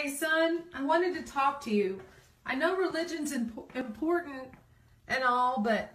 Hey, son, I wanted to talk to you. I know religion's imp- important and all, but